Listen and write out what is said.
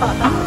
哈哈。